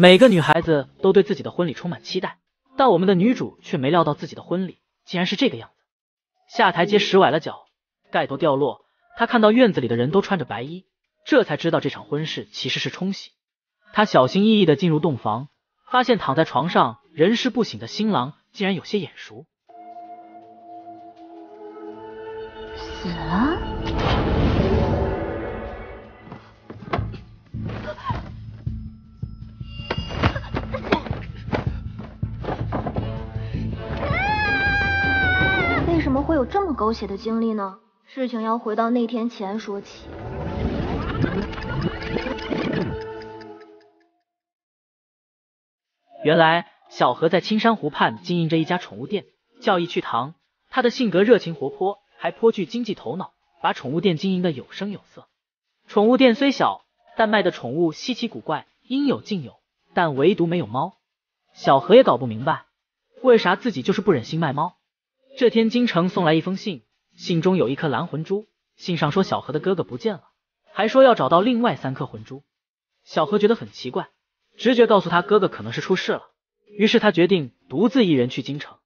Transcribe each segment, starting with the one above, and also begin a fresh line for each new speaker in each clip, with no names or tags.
每个女孩子都对自己的婚礼充满期待，但我们的女主却没料到自己的婚礼竟然是这个样子。下台阶时崴了脚，盖头掉落，她看到院子里的人都穿着白衣，这才知道这场婚事其实是冲喜。她小心翼翼的进入洞房，发现躺在床上人事不省的新郎竟然有些眼熟。
死了？有这么狗血的经历呢？事情要回到那天前说起。
原来小何在青山湖畔经营着一家宠物店，叫一趣堂。他的性格热情活泼。还颇具经济头脑，把宠物店经营的有声有色。宠物店虽小，但卖的宠物稀奇古怪，应有尽有，但唯独没有猫。小何也搞不明白，为啥自己就是不忍心卖猫。这天，京城送来一封信，信中有一颗蓝魂珠，信上说小何的哥哥不见了，还说要找到另外三颗魂珠。小何觉得很奇怪，直觉告诉他哥哥可能是出事了，于是他决定独自一人去京城。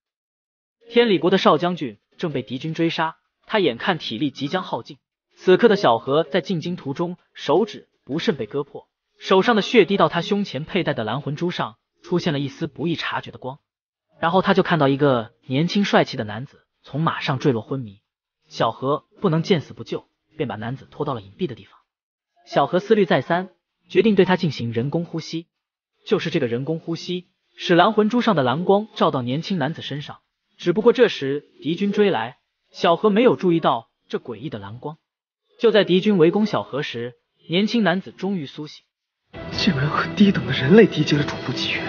天理国的少将军正被敌军追杀。他眼看体力即将耗尽，此刻的小何在进京途中，手指不慎被割破，手上的血滴到他胸前佩戴的蓝魂珠上，出现了一丝不易察觉的光。然后他就看到一个年轻帅气的男子从马上坠落昏迷，小何不能见死不救，便把男子拖到了隐蔽的地方。小何思虑再三，决定对他进行人工呼吸。就是这个人工呼吸，使蓝魂珠上的蓝光照到年轻男子身上。只不过这时敌军追来。小何没有注意到这诡异的蓝光，就在敌军围攻小何时，年轻男子终于苏醒，
竟然和低等的人类缔结了主仆契约，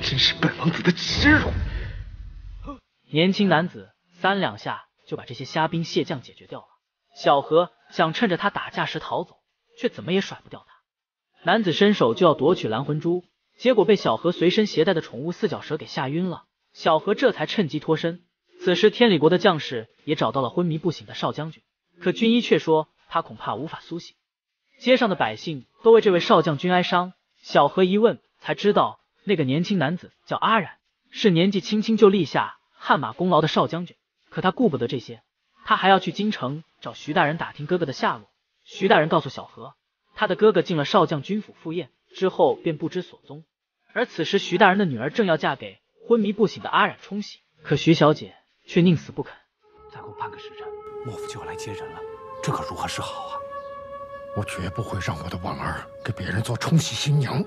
真是本王子的耻辱！
年轻男子三两下就把这些虾兵蟹将解决掉了。小何想趁着他打架时逃走，却怎么也甩不掉他。男子伸手就要夺取蓝魂珠，结果被小何随身携带的宠物四脚蛇给吓晕了。小何这才趁机脱身。此时，天理国的将士也找到了昏迷不醒的少将军，可军医却说他恐怕无法苏醒。街上的百姓都为这位少将军哀伤。小何一问，才知道那个年轻男子叫阿染，是年纪轻轻就立下汗马功劳的少将军。可他顾不得这些，他还要去京城找徐大人打听哥哥的下落。徐大人告诉小何，他的哥哥进了少将军府赴宴之后便不知所踪。而此时，徐大人的女儿正要嫁给昏迷不醒的阿染冲喜，可徐小姐。却宁死不肯。
再过半个时辰，莫府就要来接人了，这可如何是好啊？
我绝不会让我的婉儿给别人做冲喜新娘。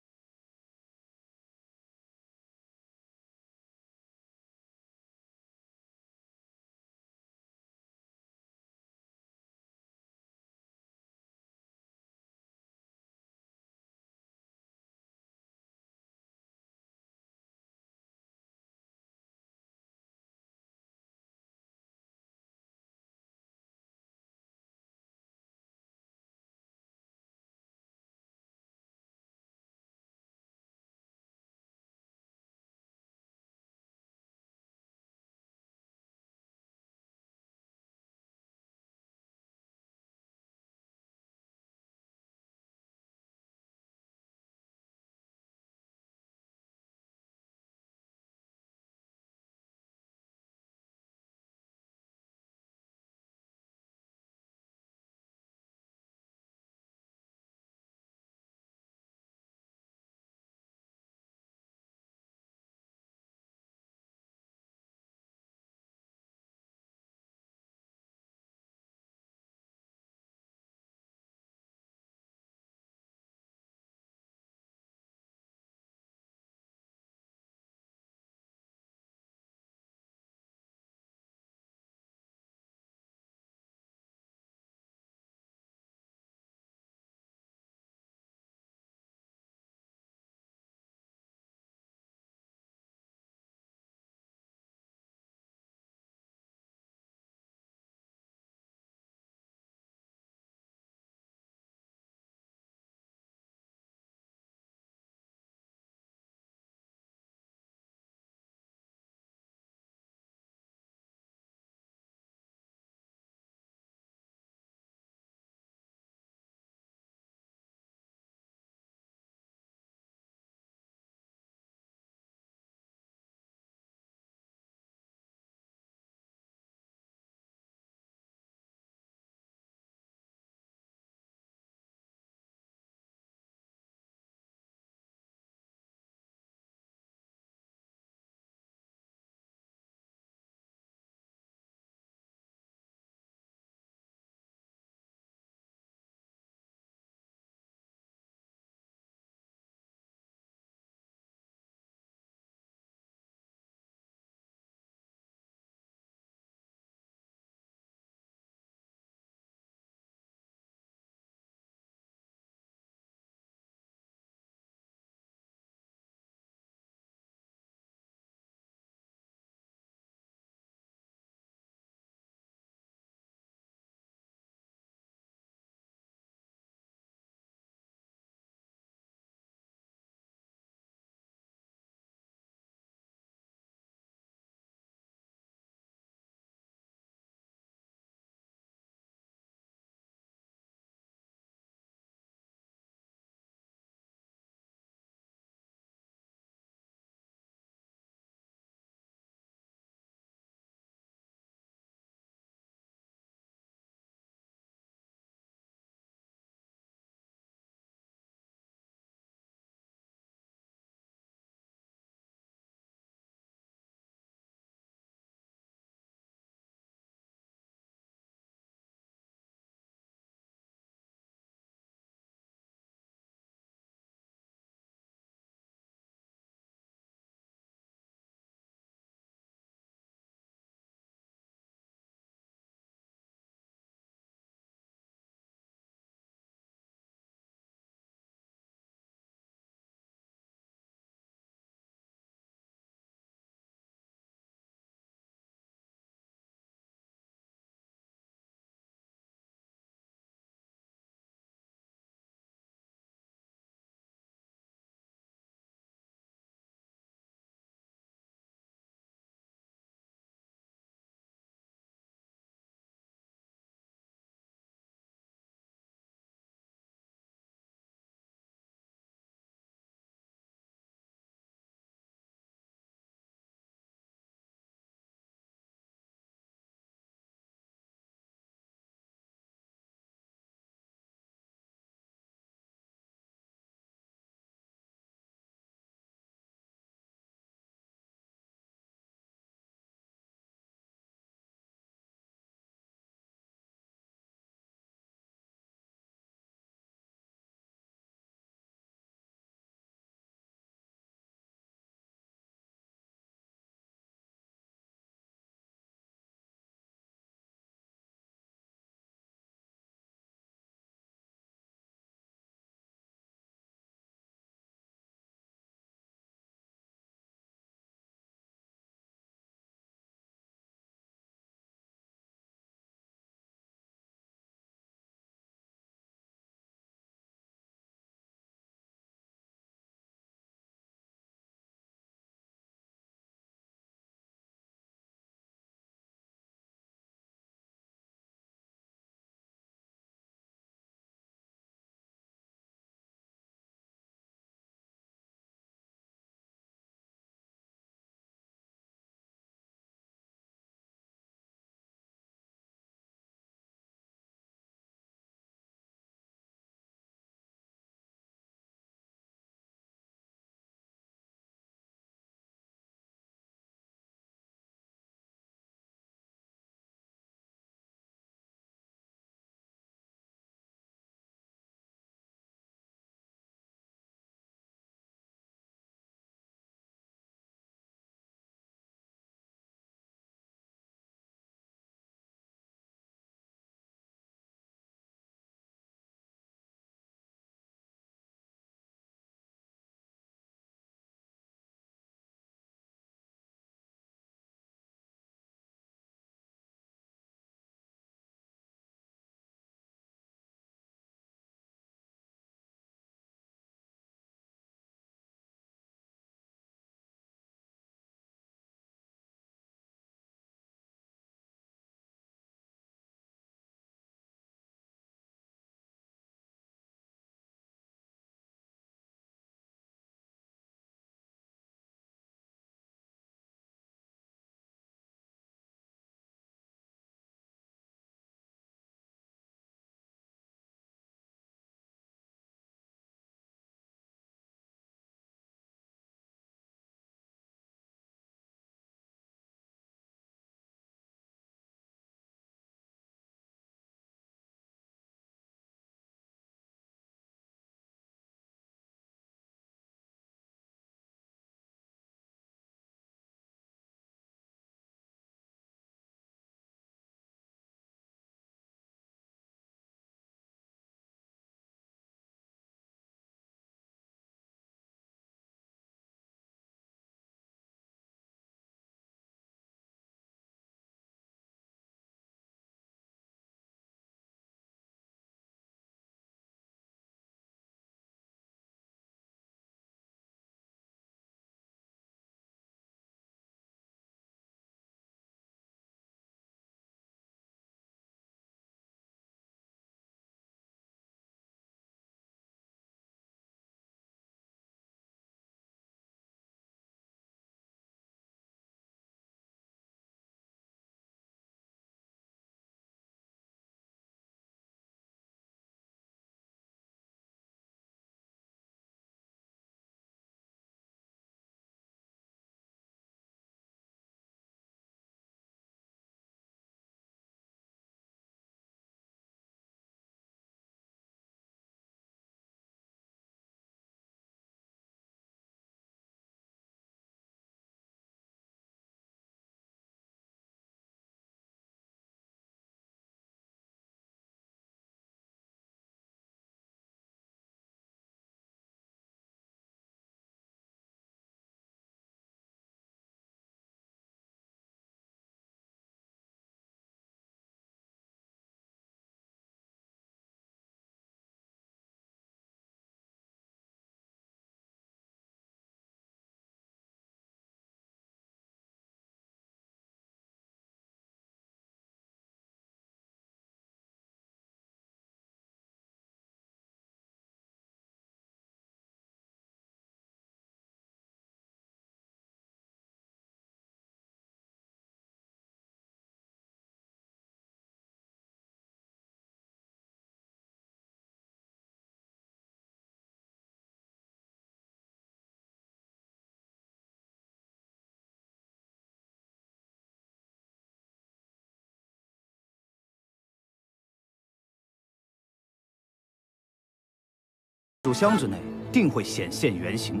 入箱之内定会显现原形。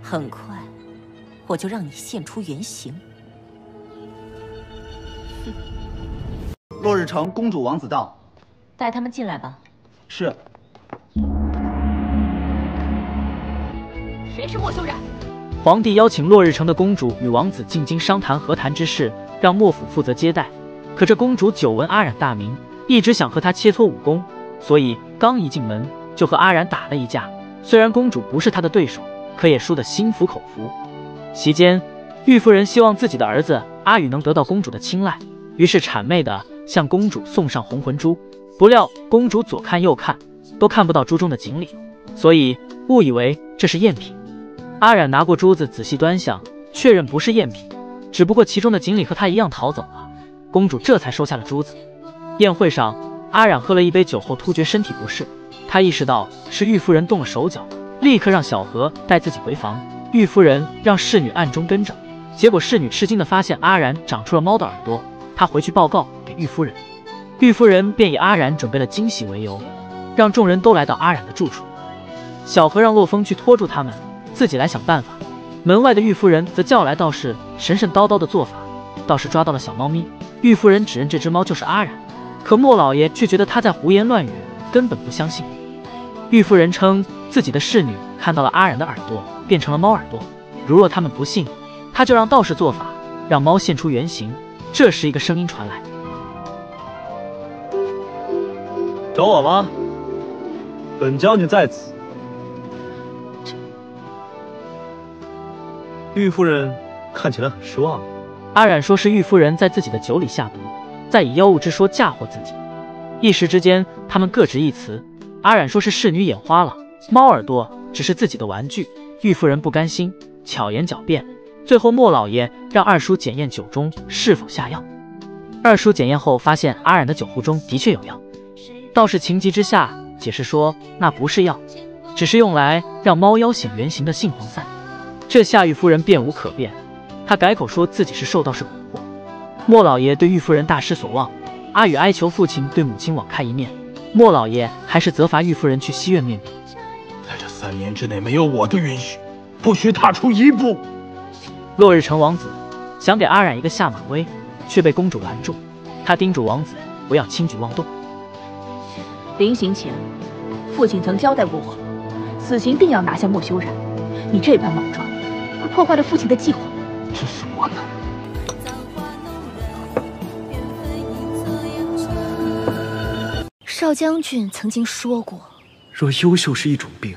很快，我就让你现出原形。
落日城公主王子到，
带他们进来吧。
是。
谁是莫修染？
皇帝邀请落日城的公主与王子进京商谈和谈之事，让莫府负责接待。可这公主久闻阿染大名，一直想和他切磋武功，所以刚一进门就和阿然打了一架。虽然公主不是他的对手，可也输得心服口服。席间，玉夫人希望自己的儿子阿宇能得到公主的青睐，于是谄媚的向公主送上红魂珠。不料公主左看右看，都看不到珠中的锦鲤，所以误以为这是赝品。阿染拿过珠子仔细端详，确认不是赝品，只不过其中的锦鲤和他一样逃走了。公主这才收下了珠子。宴会上，阿染喝了一杯酒后突觉身体不适，他意识到是玉夫人动了手脚，立刻让小何带自己回房。玉夫人让侍女暗中跟着，结果侍女吃惊的发现阿然长出了猫的耳朵，她回去报告给玉夫人，玉夫人便以阿然准备了惊喜为由，让众人都来到阿然的住处。小何让洛风去拖住他们，自己来想办法。门外的玉夫人则叫来道士，神神叨叨的做法。道士抓到了小猫咪。玉夫人指认这只猫就是阿然，可莫老爷却觉得他在胡言乱语，根本不相信。玉夫人称自己的侍女看到了阿染的耳朵变成了猫耳朵，如若他们不信，他就让道士做法，让猫现出原形。这时，一个声音传来：“
找我吗？本将军在此。”玉夫人看起来很失望。
阿染说是玉夫人在自己的酒里下毒，再以妖物之说嫁祸自己。一时之间，他们各执一词。阿染说是侍女眼花了，猫耳朵只是自己的玩具。玉夫人不甘心，巧言狡辩。最后，莫老爷让二叔检验酒中是否下药。二叔检验后发现阿染的酒壶中的确有药。道士情急之下解释说，那不是药，只是用来让猫妖显原形的杏黄散。这下玉夫人变无可辩。她改口说自己是受道士蛊惑。莫老爷对玉夫人大失所望，阿宇哀求父亲对母亲网开一面。莫老爷还是责罚玉夫人去西院面壁，
在这三年之内没有我的允许，不许踏出一步。
落日城王子想给阿染一个下马威，却被公主拦住。他叮嘱王子不要轻举妄动。
临行前，父亲曾交代过我，此行定要拿下莫修染。你这般莽撞，会破坏了父亲的计划。
这是我呢。
赵将军曾经说过，
若优秀是一种病。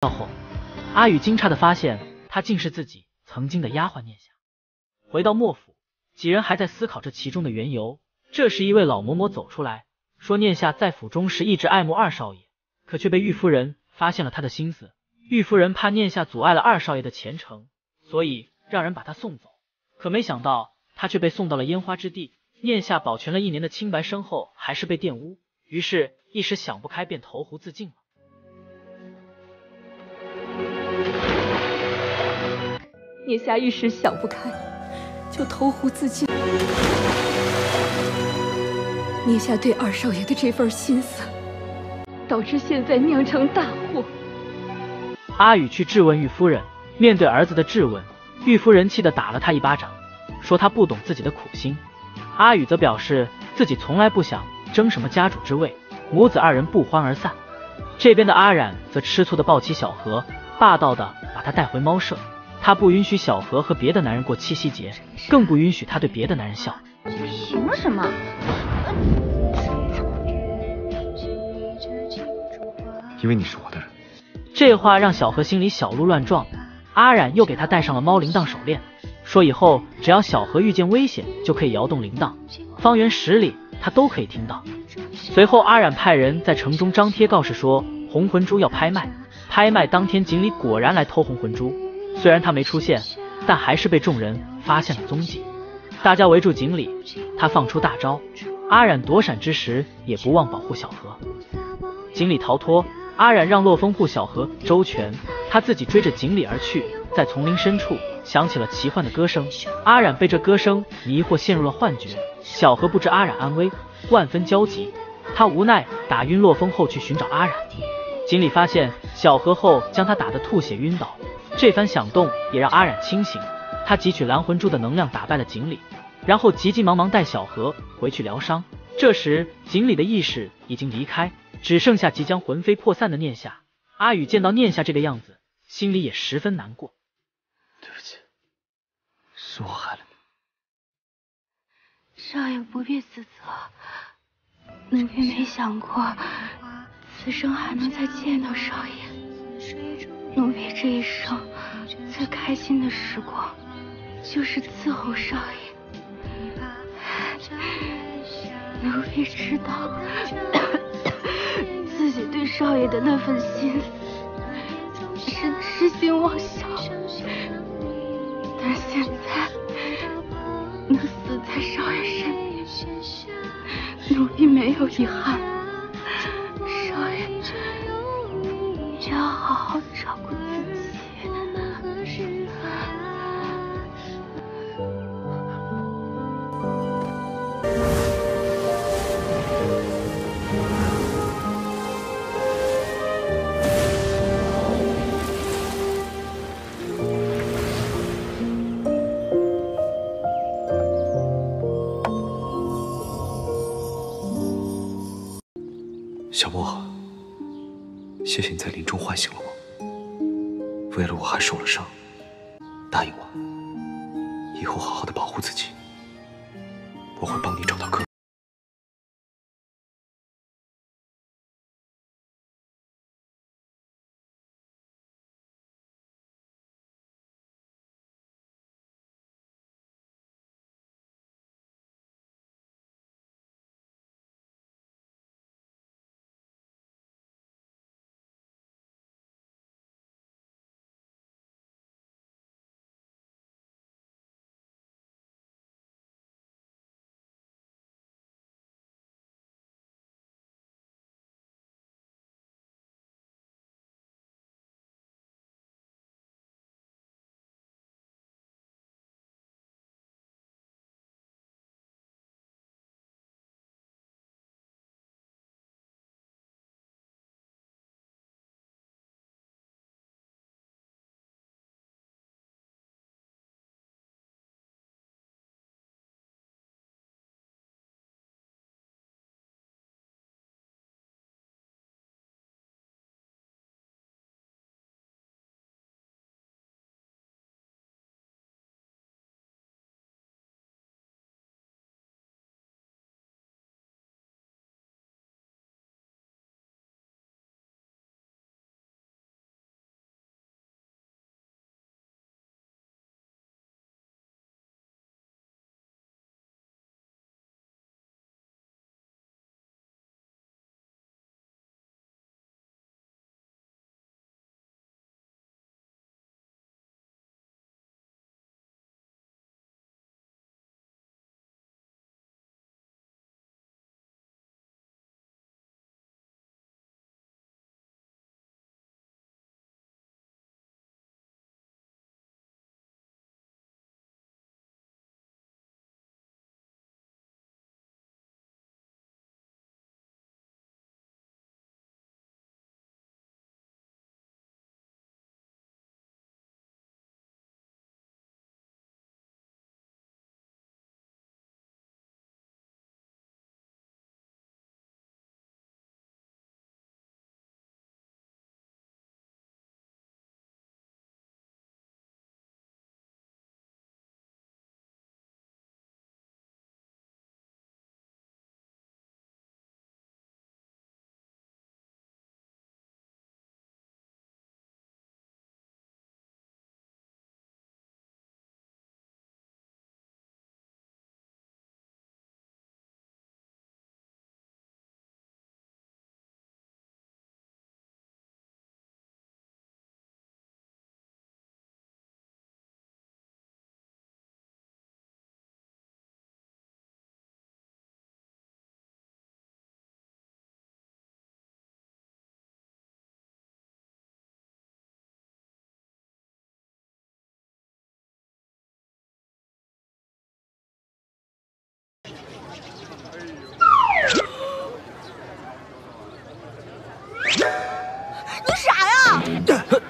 到后，阿宇惊诧的发现，她竟是自己曾经的丫鬟念夏。回到莫府，几人还在思考这其中的缘由。这时，一位老嬷嬷走出来说：“念夏在府中时一直爱慕二少爷，可却被玉夫人发现了他的心思。玉夫人怕念夏阻碍了二少爷的前程，所以让人把他送走。可没想到，他却被送到了烟花之地。念夏保全了一年的清白身后，还是被玷污，于是一时想不开，便投湖自尽了。”
聂夏一时想不开，就投湖自尽。聂夏对二少爷的这份心思，导致现在酿成大祸。
阿宇去质问玉夫人，面对儿子的质问，玉夫人气得打了他一巴掌，说他不懂自己的苦心。阿宇则表示自己从来不想争什么家主之位，母子二人不欢而散。这边的阿染则吃醋的抱起小何，霸道的把他带回猫舍。他不允许小何和别的男人过七夕节，更不允许他对别的男人笑。
凭什么？
因为你是我的人。
这话让小何心里小鹿乱撞。阿染又给他戴上了猫铃铛手链，说以后只要小何遇见危险，就可以摇动铃铛，方圆十里他都可以听到。随后，阿染派人在城中张贴告示，说红魂珠要拍卖。拍卖当天，锦鲤果然来偷红魂珠。虽然他没出现，但还是被众人发现了踪迹。大家围住锦鲤，他放出大招，阿染躲闪之时也不忘保护小何。锦鲤逃脱，阿染让洛风护小何周全，他自己追着锦鲤而去。在丛林深处响起了奇幻的歌声，阿染被这歌声迷惑，陷入了幻觉。小何不知阿染安危，万分焦急，他无奈打晕洛风后去寻找阿染。锦鲤发现小何后，将他打得吐血晕倒。这番响动也让阿染清醒，他汲取蓝魂珠的能量打败了锦鲤，然后急急忙忙带小何回去疗伤。这时锦鲤的意识已经离开，只剩下即将魂飞魄散的念夏。阿宇见到念夏这个样子，心里也十分难过。
对不起，是我害了
你。少爷不必自责，奴婢没想过此生还能再见到少爷。奴婢这一生最开心的时光，就是伺候少爷。奴婢知道自己对少爷的那份心思是痴心妄想，但现在能死在少爷身边，奴婢没有遗憾。
少爷，你要好好找终唤醒了我。为了我还受了伤，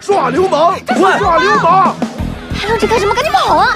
耍流氓！快耍流氓！
还愣着干什么？赶紧跑啊！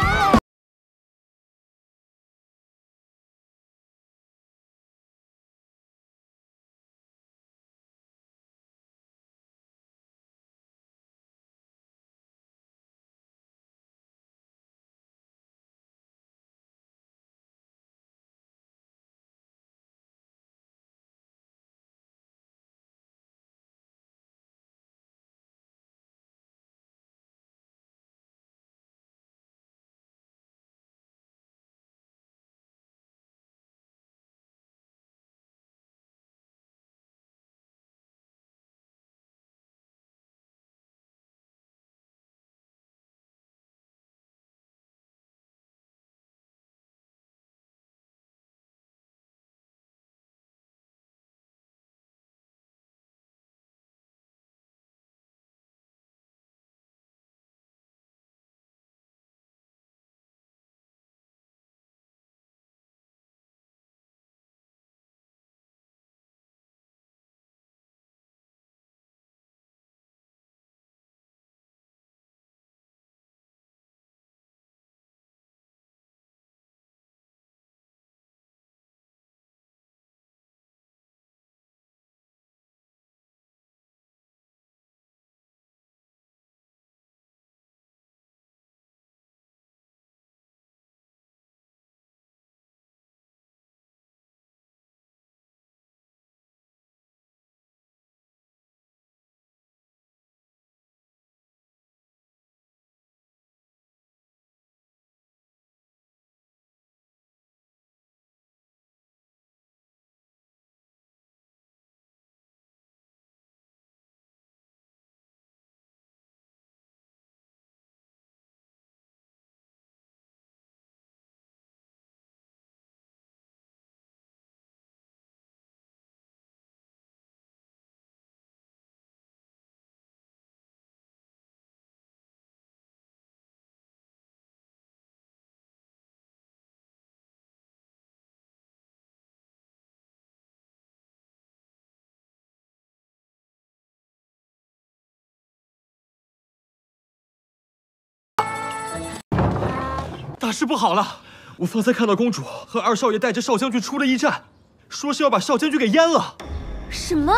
大事不好了！我方才看到公主和二少爷带着少将军出了驿站，说是要把少将军给阉了。
什么？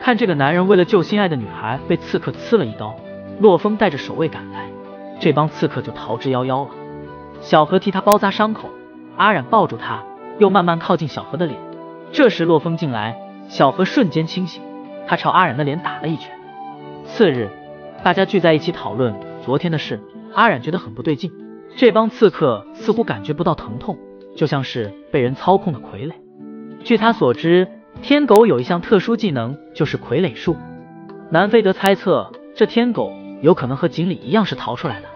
看这个男人为了救心爱的女孩被刺客刺了一刀，洛风带着守卫赶来，这帮刺客就逃之夭夭了。小何替他包扎伤口，阿染抱住他，又慢慢靠近小何的脸。这时洛风进来，小何瞬间清醒，他朝阿染的脸打了一拳。次日，大家聚在一起讨论昨天的事，阿染觉得很不对劲，这帮刺客似乎感觉不到疼痛，就像是被人操控的傀儡。据他所知，天狗有一项特殊技能，就是傀儡术。南非德猜测，这天狗有可能和锦鲤一样是逃出来的。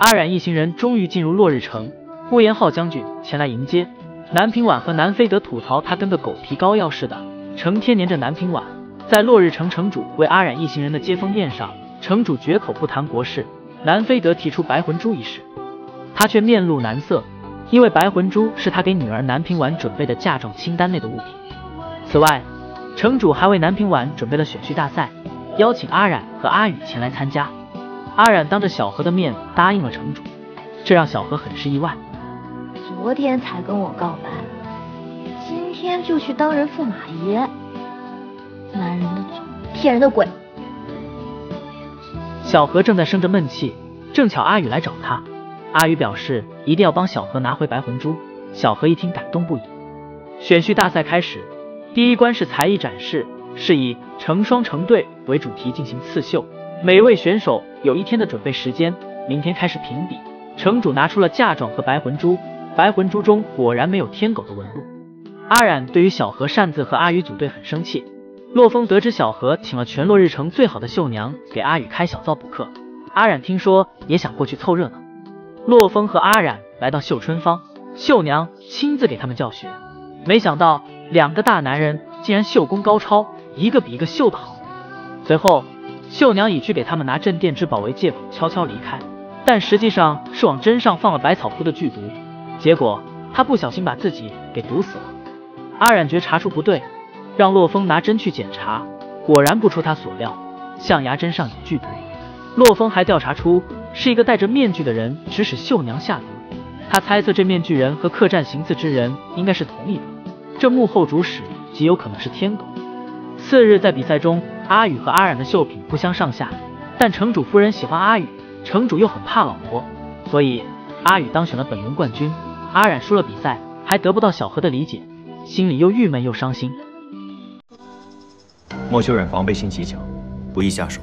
阿染一行人终于进入落日城，呼延浩将军前来迎接。南平婉和南非德吐槽他跟个狗皮膏药似的，成天黏着南平婉。在落日城城主为阿染一行人的接风宴上，城主绝口不谈国事。南非德提出白魂珠一事，他却面露难色，因为白魂珠是他给女儿南平婉准备的嫁妆清单内的物品。此外，城主还为南平婉准备了选婿大赛，邀请阿染和阿宇前来参加。阿染当着小何的面答应了城主，这让小何很是意外。
昨天才跟我告白，今天就去当人驸马爷，男人的嘴，骗人的鬼。
小何正在生着闷气，正巧阿宇来找他。阿宇表示一定要帮小何拿回白魂珠。小何一听感动不已。选婿大赛开始，第一关是才艺展示，是以成双成对为主题进行刺绣。每位选手有一天的准备时间，明天开始评比。城主拿出了嫁妆和白魂珠，白魂珠中果然没有天狗的纹路。阿染对于小何擅自和阿宇组队很生气。洛风得知小何请了全落日城最好的绣娘给阿宇开小灶补课，阿染听说也想过去凑热闹。洛风和阿染来到绣春坊，绣娘亲自给他们教学，没想到两个大男人竟然绣工高超，一个比一个绣得好。随后。绣娘以去给他们拿镇店之宝为借口，悄悄离开，但实际上是往针上放了百草枯的剧毒，结果他不小心把自己给毒死了。阿染觉查出不对，让洛风拿针去检查，果然不出他所料，象牙针上有剧毒。洛风还调查出是一个戴着面具的人指使绣娘下毒，他猜测这面具人和客栈行刺之人应该是同一个，这幕后主使极有可能是天狗。次日在比赛中。阿宇和阿染的绣品不相上下，但城主夫人喜欢阿宇，城主又很怕老婆，所以阿宇当选了本轮冠军。阿染输了比赛，还得不到小何的理解，心里又郁闷又伤心。
莫修染防备心极强，不易下手。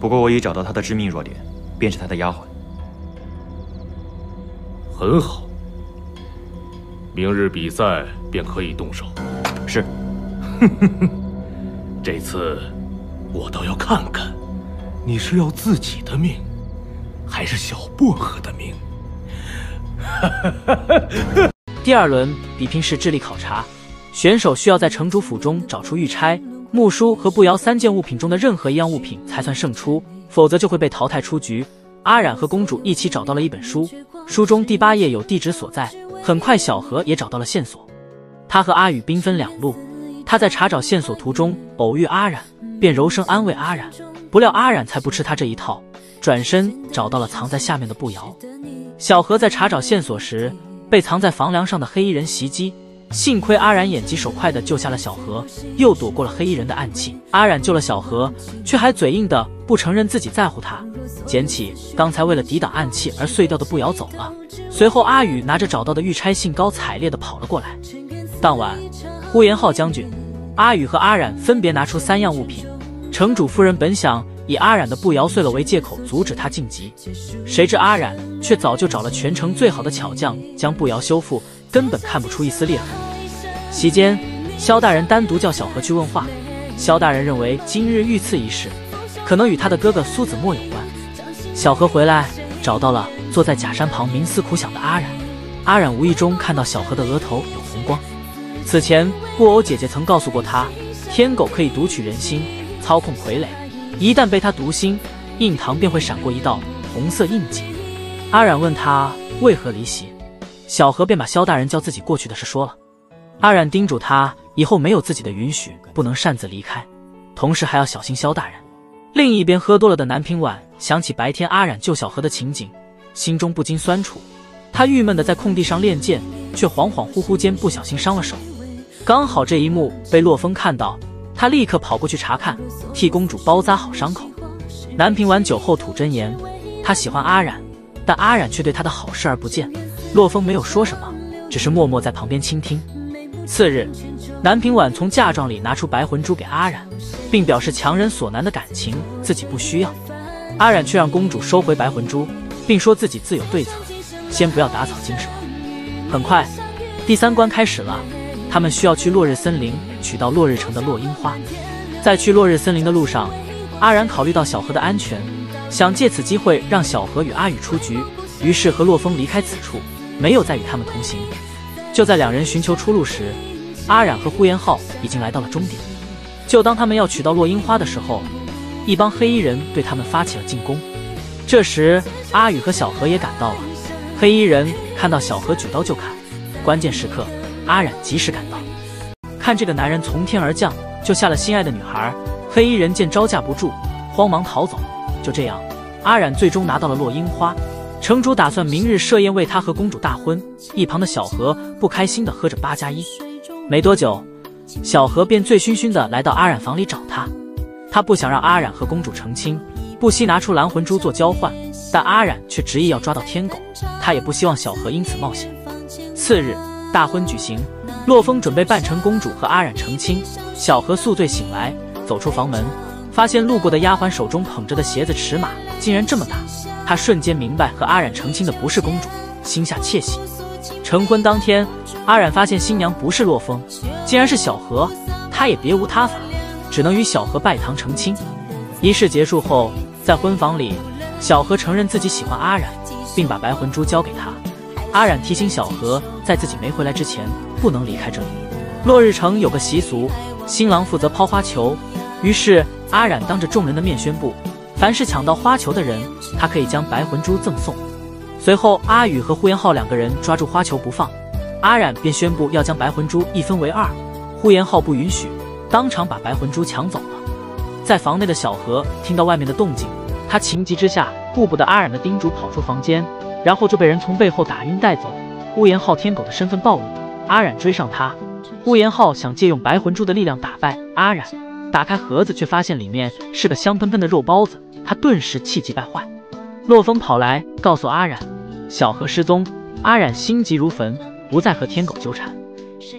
不过我已找到他的致命弱点，便是他的丫鬟。
很好，明日比赛便可以动手。
是。
这次。我倒要看看，你是要自己的命，还是小薄荷的命？
第二轮比拼是智力考察，选手需要在城主府中找出玉钗、木梳和步摇三件物品中的任何一样物品才算胜出，否则就会被淘汰出局。阿染和公主一起找到了一本书，书中第八页有地址所在。很快，小何也找到了线索，他和阿宇兵分两路。他在查找线索途中偶遇阿染，便柔声安慰阿染，不料阿染才不吃他这一套，转身找到了藏在下面的步摇。小何在查找线索时被藏在房梁上的黑衣人袭击，幸亏阿染眼疾手快的救下了小何，又躲过了黑衣人的暗器。阿染救了小何，却还嘴硬的不承认自己在乎他，捡起刚才为了抵挡暗器而碎掉的步摇走了。随后阿宇拿着找到的玉钗兴高采烈的跑了过来。当晚。呼延浩将军、阿宇和阿染分别拿出三样物品。城主夫人本想以阿染的步摇碎了为借口阻止他晋级，谁知阿染却早就找了全城最好的巧匠将步摇修复，根本看不出一丝裂痕。席间，萧大人单独叫小何去问话。萧大人认为今日遇刺一事可能与他的哥哥苏子墨有关。小何回来找到了坐在假山旁冥思苦想的阿染。阿染无意中看到小何的额头有红光。此前，布偶姐姐曾告诉过他，天狗可以读取人心，操控傀儡。一旦被他读心，印堂便会闪过一道红色印记。阿染问他为何离席，小何便把萧大人叫自己过去的事说了。阿染叮嘱他以后没有自己的允许不能擅自离开，同时还要小心萧大人。另一边，喝多了的南平婉想起白天阿染救小何的情景，心中不禁酸楚。他郁闷的在空地上练剑，却恍恍惚惚间不小心伤了手。刚好这一幕被洛风看到，他他立刻跑过去查看，替公主包扎好伤口。南平晚酒后吐真言，他喜欢阿染，但阿染却对他的好视而不见。洛风没有说什么，只是默默在旁边倾听。次日，南平晚从嫁妆里拿出白魂珠给阿染，并表示强人所难的感情自己不需要。阿染却让公主收回白魂珠，并说自己自有对策，先不要打草惊蛇。很快，第三关开始了，他们需要去落日森林取到落日城的落樱花。在去落日森林的路上。阿然考虑到小何的安全，想借此机会让小何与阿宇出局，于是和洛风离开此处，没有再与他们同行。就在两人寻求出路时，阿染和呼延浩已经来到了终点。就当他们要取到落樱花的时候，一帮黑衣人对他们发起了进攻。这时，阿宇和小何也赶到了。黑衣人看到小何举刀就砍，关键时刻，阿染及时赶到，看这个男人从天而降，救下了心爱的女孩。黑衣人见招架不住，慌忙逃走。就这样，阿染最终拿到了落樱花。城主打算明日设宴为他和公主大婚。一旁的小何不开心的喝着八加一。没多久，小何便醉醺醺的来到阿染房里找他。他不想让阿染和公主成亲，不惜拿出蓝魂珠做交换。但阿染却执意要抓到天狗，他也不希望小何因此冒险。次日，大婚举行，洛风准备扮成公主和阿染成亲。小何宿醉醒来。走出房门，发现路过的丫鬟手中捧着的鞋子尺码竟然这么大，他瞬间明白和阿染成亲的不是公主，心下窃喜。成婚当天，阿染发现新娘不是洛风，竟然是小何，他也别无他法，只能与小何拜堂成亲。仪式结束后，在婚房里，小何承认自己喜欢阿染，并把白魂珠交给他。阿染提醒小何，在自己没回来之前，不能离开这里。落日城有个习俗，新郎负责抛花球。于是阿染当着众人的面宣布，凡是抢到花球的人，他可以将白魂珠赠送。随后阿宇和呼延浩两个人抓住花球不放，阿染便宣布要将白魂珠一分为二。呼延浩不允许，当场把白魂珠抢走了。在房内的小何听到外面的动静，他情急之下顾不得阿染的叮嘱，跑出房间，然后就被人从背后打晕带走。呼延浩天狗的身份暴露，阿染追上他。呼延浩想借用白魂珠的力量打败阿染。打开盒子，却发现里面是个香喷喷的肉包子，他顿时气急败坏。洛风跑来告诉阿染，小何失踪。阿染心急如焚，不再和天狗纠缠。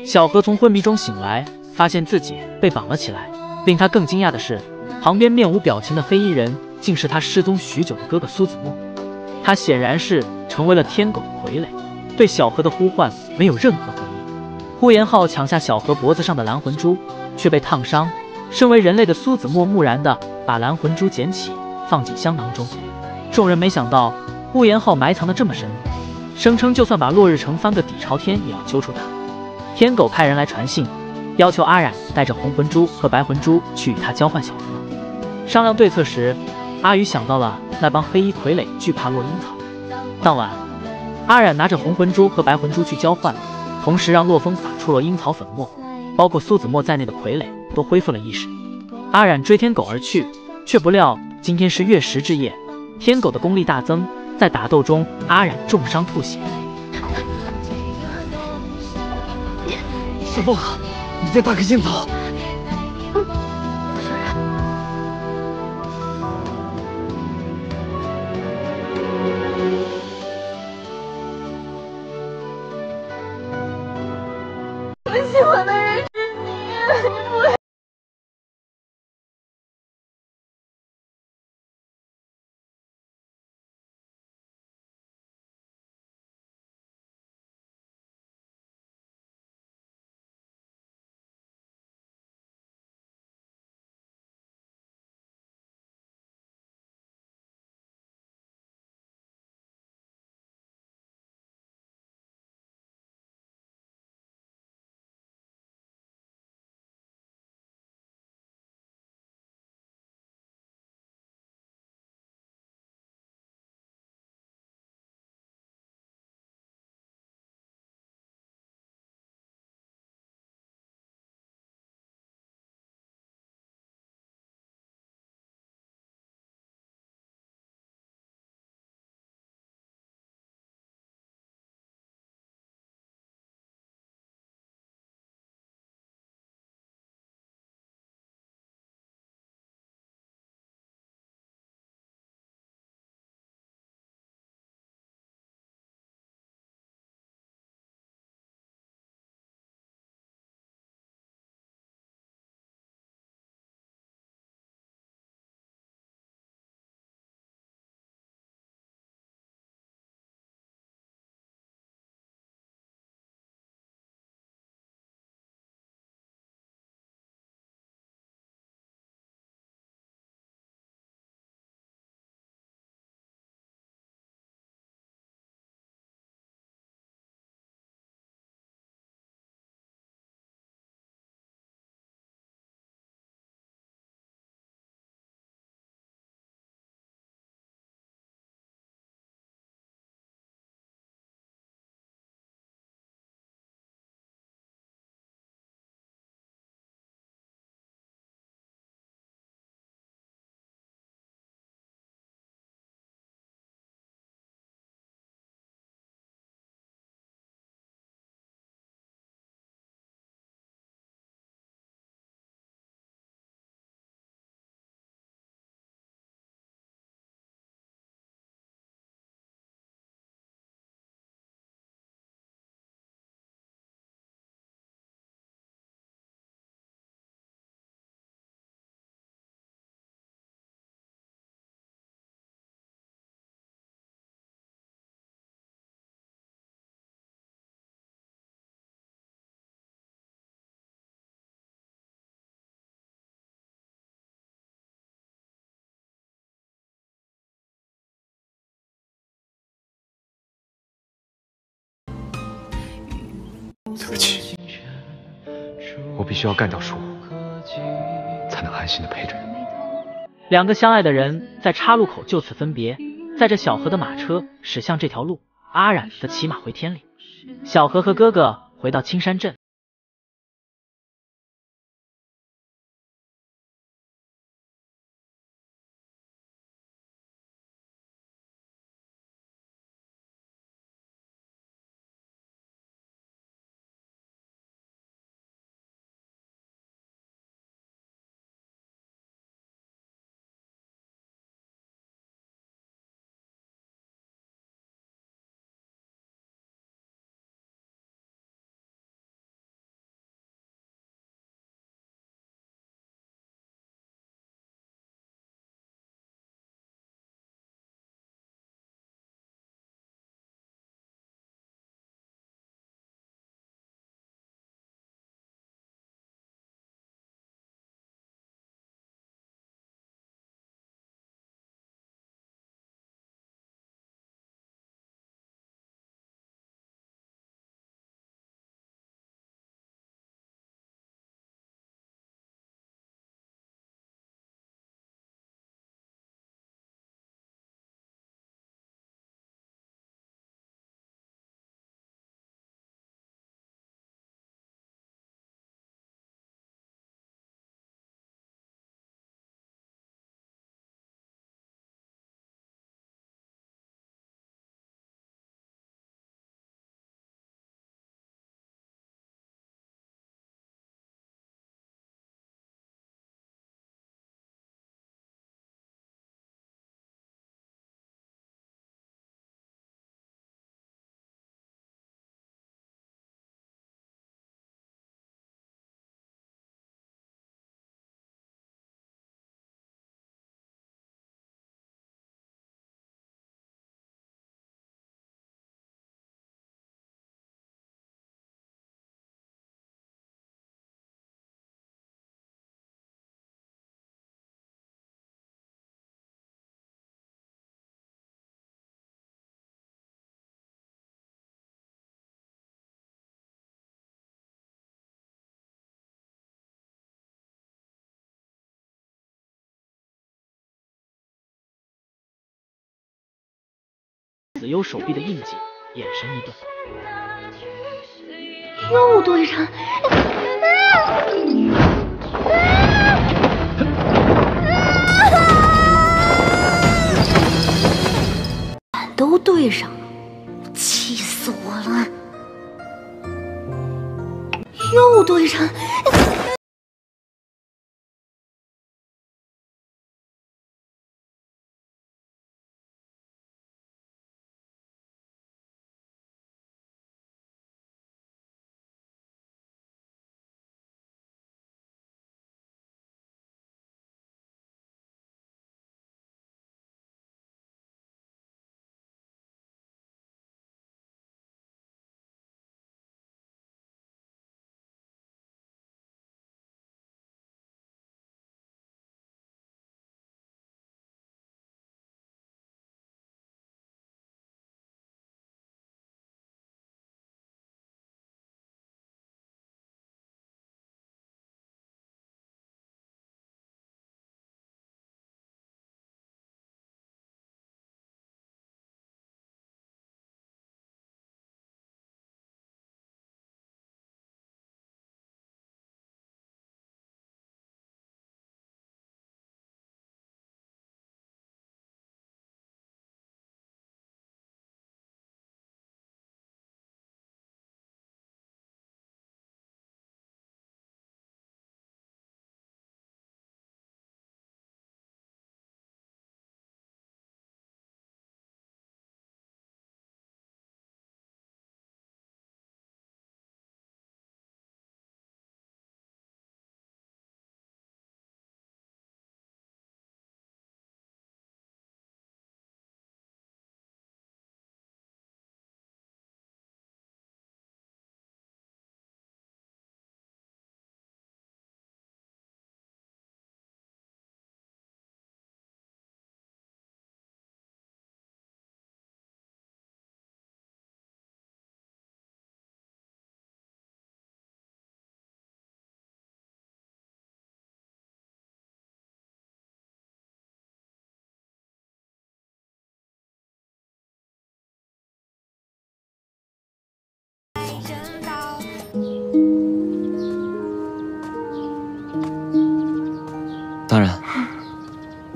小何从昏迷中醒来，发现自己被绑了起来。令他更惊讶的是，旁边面无表情的黑衣人竟是他失踪许久的哥哥苏子墨。他显然是成为了天狗的傀儡，对小何的呼唤没有任何回应。呼延浩抢下小何脖子上的蓝魂珠，却被烫伤。身为人类的苏子墨木然的把蓝魂珠捡起，放进香囊中。众人没想到呼延浩埋藏的这么深，声称就算把落日城翻个底朝天，也要揪出他。天狗派人来传信，要求阿染带着红魂珠和白魂珠去与他交换小何。商量对策时，阿宇想到了那帮黑衣傀儡惧怕落樱草。当晚，阿染拿着红魂珠和白魂珠去交换，同时让洛风撒出落樱草粉末，包括苏子墨在内的傀儡。都恢复了意识，阿染追天狗而去，却不料今天是月食之夜，天狗的功力大增，在打斗中阿染重伤吐血。
小凤，你带大哥先走。
对不起，我必须要干掉叔，才能安心的陪着你。
两个相爱的人在岔路口就此分别，载着小何的马车驶向这条路，阿染则骑马回天里。小何和哥哥回到青山镇。子悠手臂的印记，眼神一顿，
又对上。都对上了，气死我了！又对上。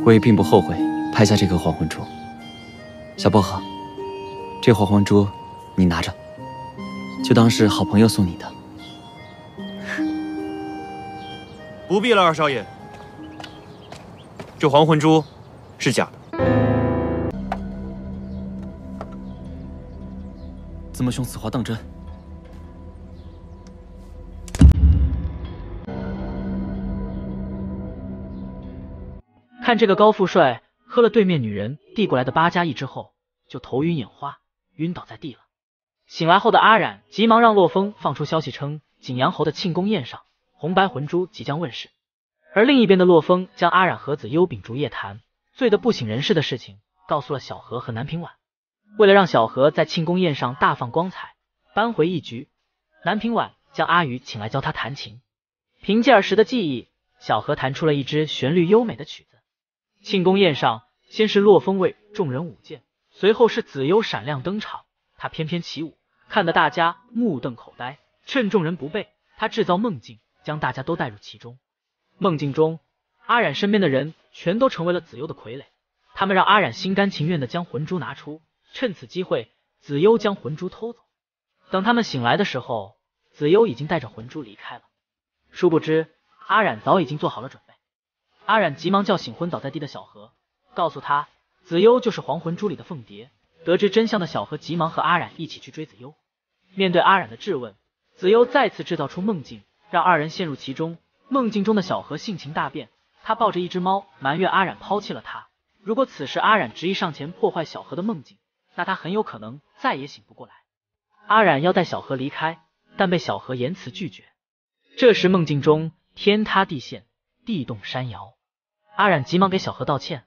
我也并不后悔拍下这颗黄魂珠。小薄荷，这黄魂珠你拿着，就当是好朋友送你的。
不必了，二少爷。这黄魂珠是假的。
怎么兄此话当真？
看这个高富帅喝了对面女人递过来的八加一之后，就头晕眼花，晕倒在地了。醒来后的阿染急忙让洛风放出消息称，景阳侯的庆功宴上红白魂珠即将问世。而另一边的洛风将阿染和子幽秉烛夜谈，醉得不省人事的事情告诉了小何和南平婉。为了让小何在庆功宴上大放光彩，扳回一局，南平婉将阿宇请来教他弹琴。凭借儿时的记忆，小何弹出了一支旋律优美的曲。庆功宴上，先是洛风为众人舞剑，随后是子悠闪亮登场。他翩翩起舞，看得大家目瞪口呆。趁众人不备，他制造梦境，将大家都带入其中。梦境中，阿染身边的人全都成为了子悠的傀儡。他们让阿染心甘情愿的将魂珠拿出，趁此机会，子悠将魂珠偷走。等他们醒来的时候，子悠已经带着魂珠离开了。殊不知，阿染早已经做好了准备。阿染急忙叫醒昏倒在地的小何，告诉他子悠就是黄魂珠里的凤蝶。得知真相的小何急忙和阿染一起去追子悠。面对阿染的质问，子悠再次制造出梦境，让二人陷入其中。梦境中的小何性情大变，他抱着一只猫埋怨阿染抛弃了他。如果此时阿染执意上前破坏小何的梦境，那他很有可能再也醒不过来。阿染要带小何离开，但被小何严辞拒绝。这时梦境中天塌地陷，地动山摇。阿染急忙给小何道歉，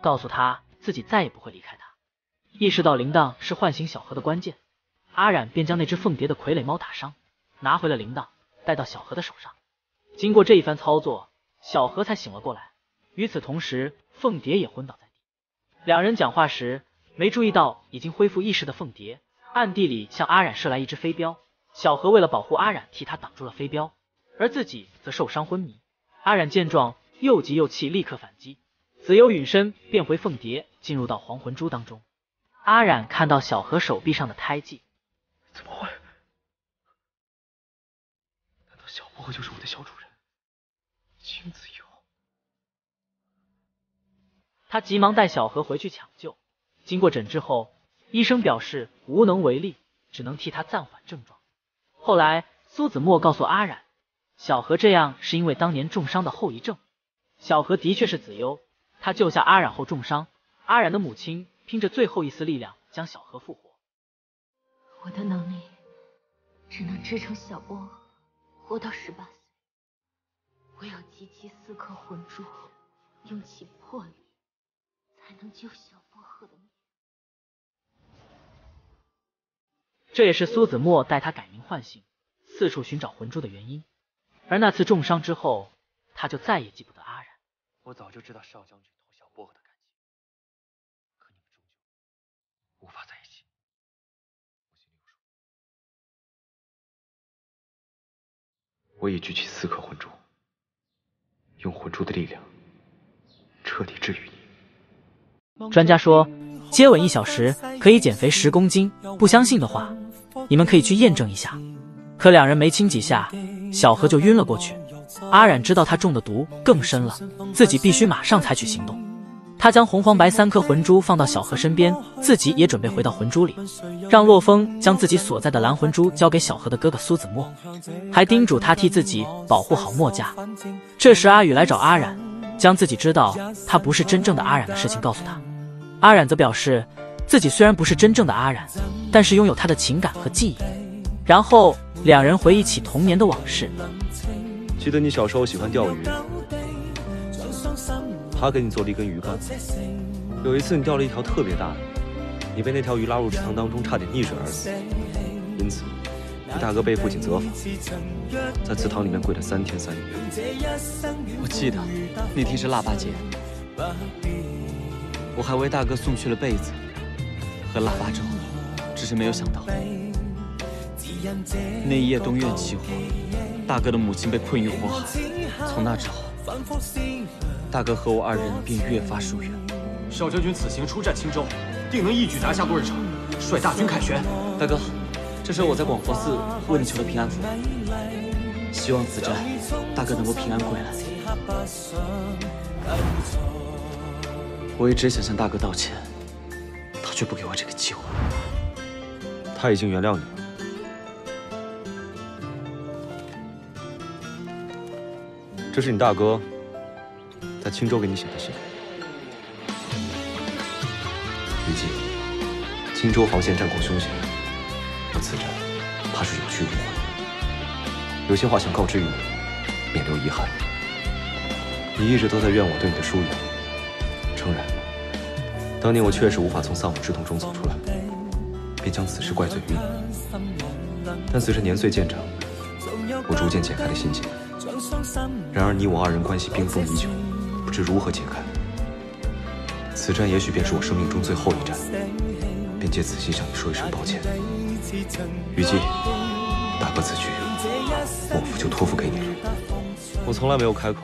告诉他自己再也不会离开他。意识到铃铛是唤醒小何的关键，阿染便将那只凤蝶的傀儡猫打伤，拿回了铃铛，带到小何的手上。经过这一番操作，小何才醒了过来。与此同时，凤蝶也昏倒在地。两人讲话时，没注意到已经恢复意识的凤蝶，暗地里向阿染射来一只飞镖。小何为了保护阿染，替他挡住了飞镖，而自己则受伤昏迷。阿染见状。又急又气，立刻反击。子悠陨身变回凤蝶，进入到黄魂珠当中。阿染看到小何手臂上的胎记，
怎么会？难道小薄荷就是我的小主人金子悠？
他急忙带小何回去抢救。经过诊治后，医生表示无能为力，只能替他暂缓症状。后来苏子墨告诉阿染，小何这样是因为当年重伤的后遗症。小何的确是子悠，他救下阿染后重伤，阿染的母亲拼着最后一丝力量将小何复活。
我的能力只能支撑小波荷活到十八岁，我要集齐四颗魂珠，用其魄力，才能救小波荷的命。
这也是苏子墨带他改名换姓，四处寻找魂珠的原因。而那次重伤之后，他就再也记不得。
我早就知道少将军同小薄荷的感情，可你们终究无法在一起。我心里有数。我已举起四颗魂珠，用魂珠的力量彻底治愈
你。专家说，接吻一小时可以减肥十公斤，不相信的话，你们可以去验证一下。可两人没亲几下，小何就晕了过去。阿染知道他中的毒更深了，自己必须马上采取行动。他将红、黄、白三颗魂珠放到小何身边，自己也准备回到魂珠里，让洛风将自己所在的蓝魂珠交给小何的哥哥苏子墨，还叮嘱他替自己保护好墨家。这时阿宇来找阿染，将自己知道他不是真正的阿染的事情告诉他。阿染则表示自己虽然不是真正的阿染，但是拥有他的情感和记忆。然后两人回忆起童年的往事。
记得你小时候喜欢钓鱼，他给你做了一根鱼竿。有一次你钓了一条特别大的，你被那条鱼拉入池塘当中，差点溺水而死。因此，你大哥被父亲责罚，在祠堂里面跪了三天三夜。
我记得那天是腊八节，我还为大哥送去了被子和腊八粥，只是没有想到那一夜东院起火。大哥的母亲被困于火海，从那之后，大哥和我二人便越发疏远。
少将军此行出战青州，定能一举拿下洛日城，率大军凯旋。
大哥，这是我在广佛寺为你求的平安符，希望此战大哥能够平安归来。我一直想向大哥道歉，他却不给我这个机会。
他已经原谅你了。这是你大哥在青州给你写的信。
虞姬，青州防线战况凶险，我此战怕是有去无回。有些话想告知于你，免留遗憾。你一直都在怨我对你的疏远，诚然，当年我确实无法从丧母之痛中走出来，便将此事怪罪于你。但随着年岁渐长，我逐渐解开了心结。然而你我二人关系冰封已久，不知如何解开。此战也许便是我生命中最后一战，便借此心向你说一声抱歉。虞姬，大哥此去，莫府就托付给你了。
我从来没有开口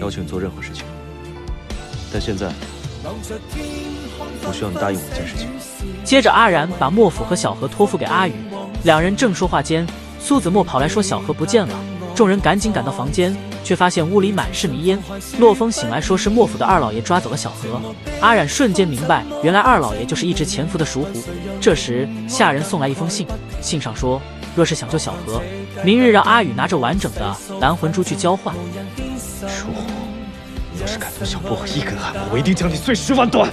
要求你做任何事情，但现在我需要你答应我一件事情。
接着，阿然把莫府和小何托付给阿宇。两人正说话间，苏子墨跑来说小何不见了。众人赶紧赶到房间，却发现屋里满是迷烟。洛风醒来，说是莫府的二老爷抓走了小何。阿冉瞬间明白，原来二老爷就是一直潜伏的熟狐。这时，下人送来一封信，信上说，若是想救小何，明日让阿宇拿着完整的蓝魂珠去交换。
熟狐，要是敢动小薄荷一根汗毛，我一定将你碎尸万段。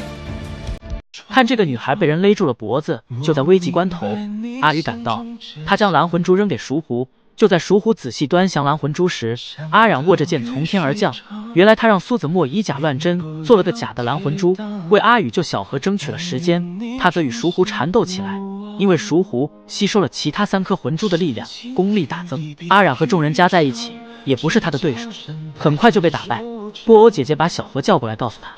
看这个女孩被人勒住了脖子，就在危急关头，阿宇赶到，他将蓝魂珠扔给熟狐。就在熟狐仔细端详蓝魂珠时，阿冉握着剑从天而降。原来他让苏子墨以假乱真，做了个假的蓝魂珠，为阿宇救小何争取了时间。他则与熟狐缠斗起来，因为熟狐吸收了其他三颗魂珠的力量，功力大增。阿冉和众人加在一起，也不是他的对手，很快就被打败。布偶姐姐把小何叫过来，告诉他：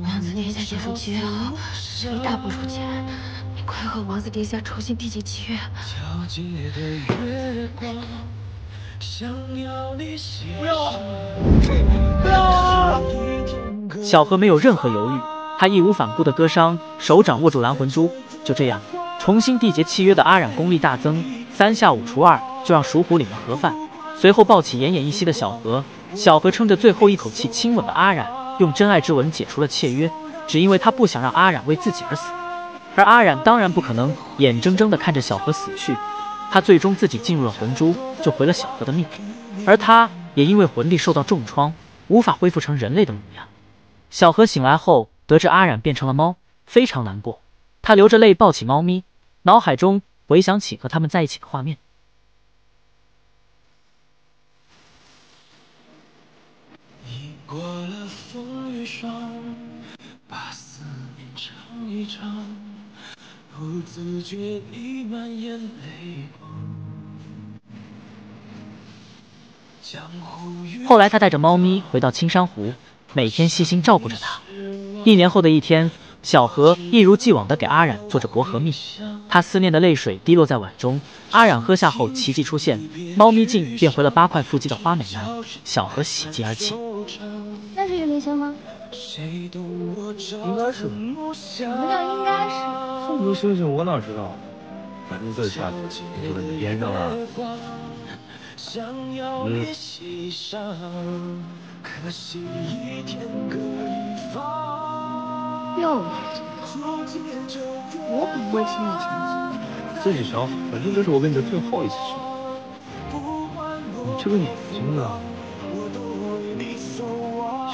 王子殿下结束契约后，这里大不如前。快和王子殿下重新缔结契约！
不要！不要！
小何没有任何犹豫，他义无反顾的割伤，手掌握住蓝魂珠。就这样，重新缔结契约的阿冉功力大增，三下五除二就让属虎领了盒饭。随后抱起奄奄一息的小何，小何撑着最后一口气亲吻了阿冉，用真爱之吻解除了契约，只因为他不想让阿冉为自己而死。而阿冉当然不可能眼睁睁地看着小何死去，他最终自己进入了魂珠，救回了小何的命，而他也因为魂力受到重创，无法恢复成人类的模样。小何醒来后，得知阿冉变成了猫，非常难过，他流着泪抱起猫咪，脑海中回想起和他们在一起的画面。过了风雨霜，把思念唱一唱。不自觉地满眼泪。后来，他带着猫咪回到青山湖，每天细心照顾着它。一年后的一天，小何一如既往地给阿冉做着薄荷蜜，他思念的泪水滴落在碗中。阿冉喝下后，奇迹出现，猫咪竟变回了八块腹肌的花美男。小何喜极而泣。
那是玉灵香吗？
应该是。
什么叫应该是？
这么多星星，我哪知道？反正这下子就在你边上了。嗯。
又我不会轻易相信。
自己想好，反正这是我跟你的最后一次机会。你这个眼睛呢？